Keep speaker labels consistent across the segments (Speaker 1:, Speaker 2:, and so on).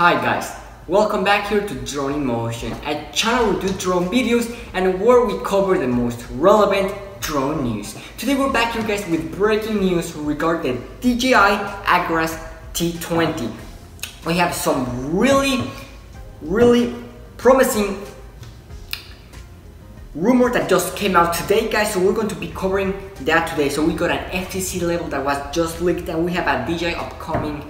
Speaker 1: Hi guys, welcome back here to Drone Emotion, a channel we do drone videos and where we cover the most relevant drone news. Today we're back here guys with breaking news regarding the DJI Agras T20. We have some really, really promising rumor that just came out today guys so we're going to be covering that today so we got an FCC label that was just leaked and we have a DJI upcoming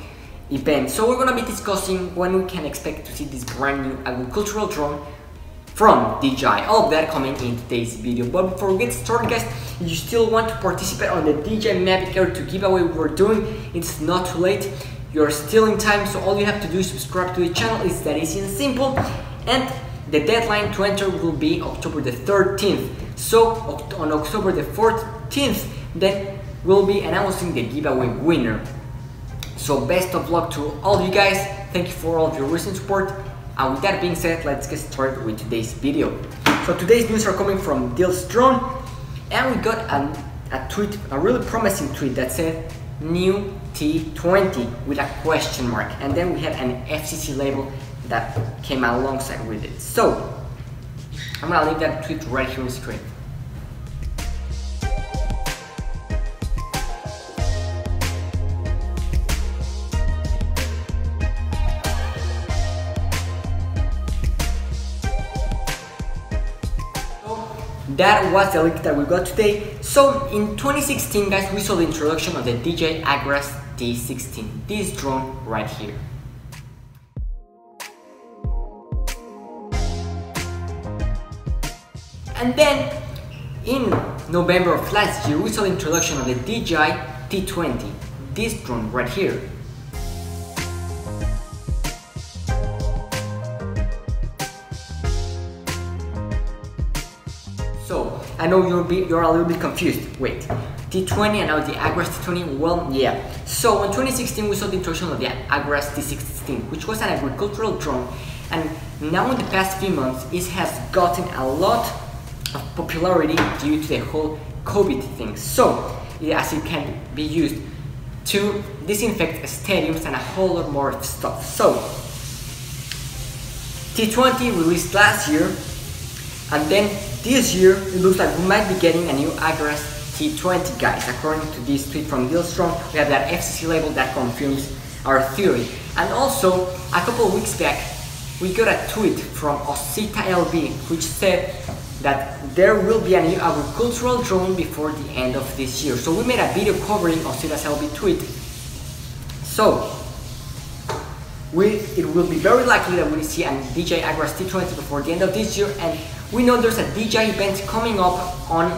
Speaker 1: event. So we're gonna be discussing when we can expect to see this brand new agricultural drone from DJI. All of that coming in today's video. But before we get started guys, if you still want to participate on the DJI Mavic Air 2 giveaway we're doing, it's not too late. You're still in time, so all you have to do is subscribe to the channel. It's that easy and simple. And the deadline to enter will be October the 13th. So on October the 14th, then we'll be announcing the giveaway winner. So best of luck to all you guys. Thank you for all of your recent support. And with that being said, let's get started with today's video. So today's news are coming from DealsDrone, and we got a, a tweet, a really promising tweet that said new T20 with a question mark, and then we had an FCC label that came alongside with it. So I'm gonna leave that tweet right here on the screen. That was the link that we got today. So in 2016 guys, we saw the introduction of the DJI Agras T16, this drone right here. And then in November of last year, we saw the introduction of the DJI T20, this drone right here. So, I know you'll be you're a little bit confused. Wait, T20 and now the Agras T20? Well, yeah. So in 2016 we saw the introduction of the Agras T16, which was an agricultural drone, and now in the past few months it has gotten a lot of popularity due to the whole COVID thing. So, as it can be used to disinfect stadiums and a whole lot more stuff. So, T20 released last year, and then this year, it looks like we might be getting a new Agras T20 guys. According to this tweet from DealsDrone, we have that FCC label that confirms our theory. And also, a couple weeks back, we got a tweet from Osita LB which said that there will be a new agricultural drone before the end of this year. So we made a video covering Osita's LB tweet. So, we, it will be very likely that we'll see a DJI Agras T20 before the end of this year and we know there's a DJI event coming up on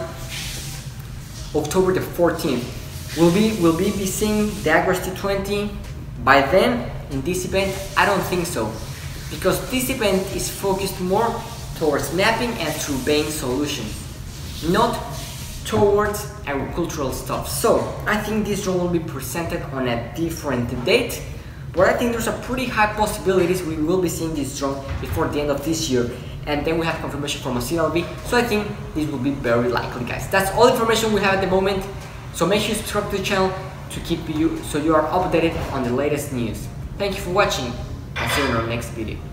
Speaker 1: October the 14th. Will we will we be seeing the Agras T20 by then in this event? I don't think so, because this event is focused more towards mapping and surveying solutions, not towards agricultural stuff. So I think this drone will be presented on a different date, but I think there's a pretty high possibilities we will be seeing this drone before the end of this year and then we have confirmation from a CLB. So I think this will be very likely, guys. That's all information we have at the moment. So make sure you subscribe to the channel to keep you so you are updated on the latest news. Thank you for watching and see you in our next video.